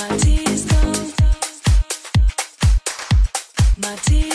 My tears don't. My tears.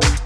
you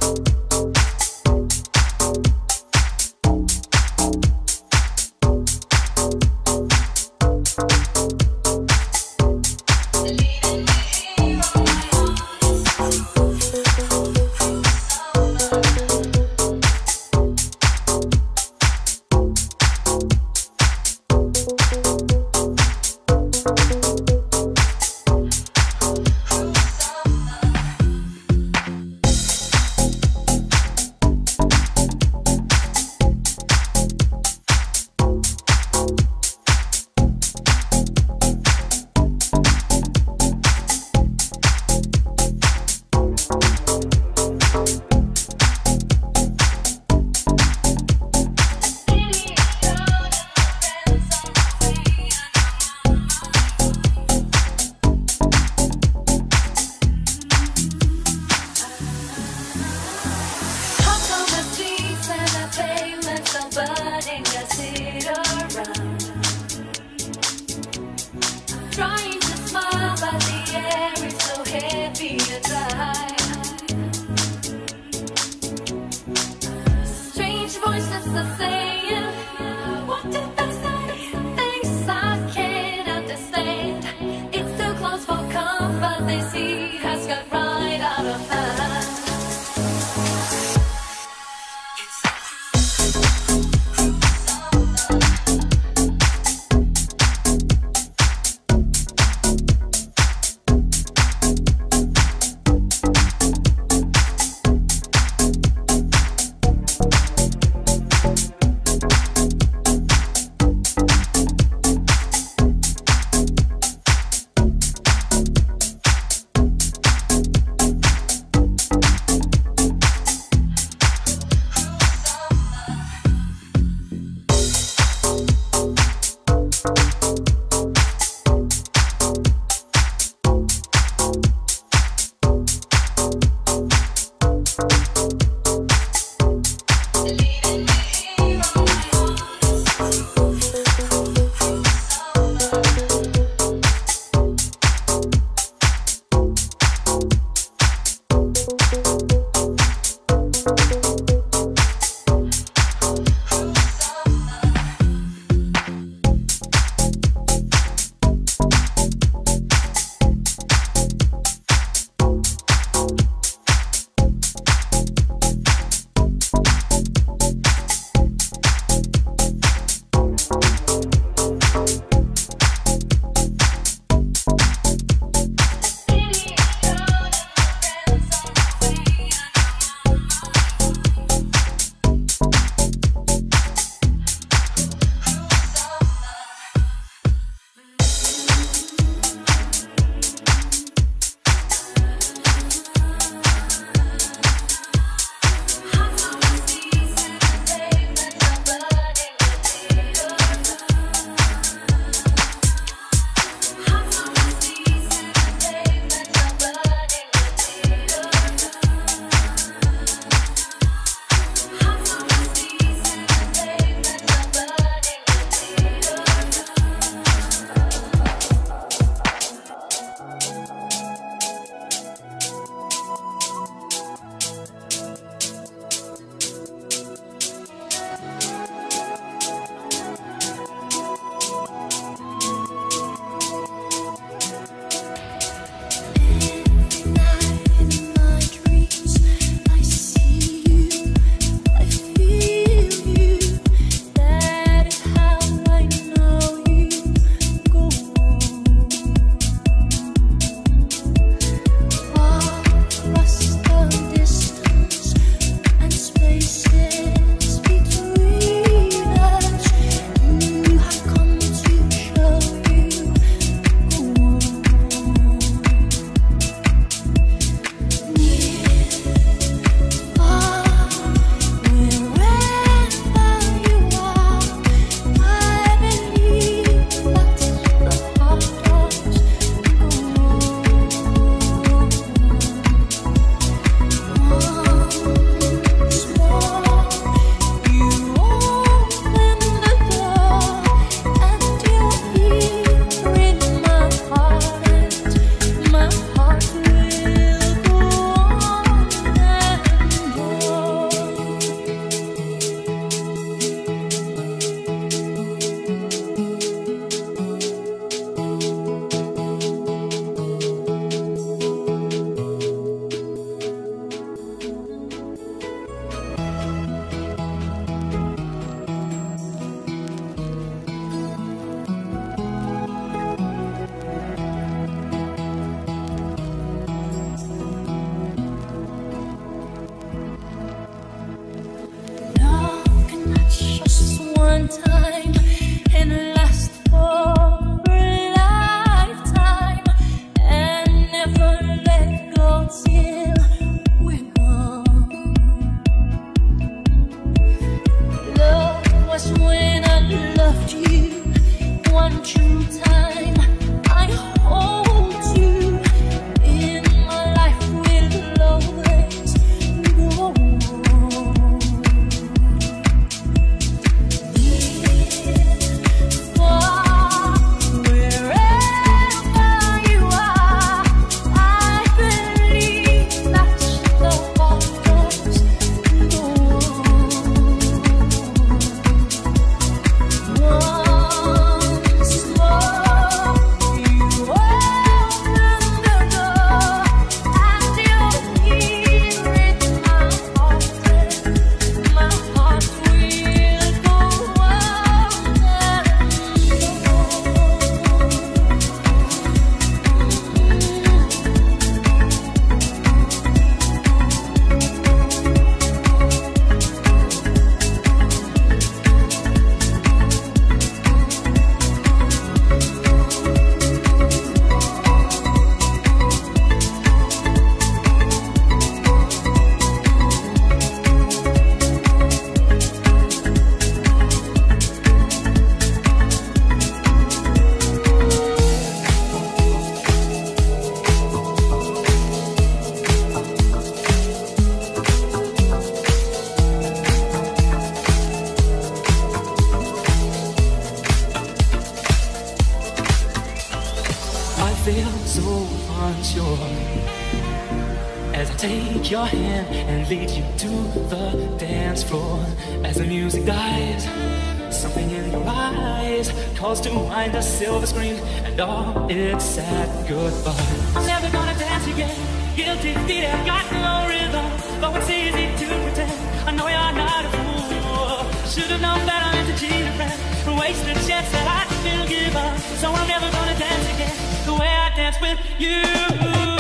to mind a silver screen and all its sad goodbyes. I'm never gonna dance again. Guilty feet have got no rhythm, but it's easy to pretend. I know you're not a fool. Should have known better than to cheat a friend. Waste the chance that I still give up. So I'm never gonna dance again the way I danced with you.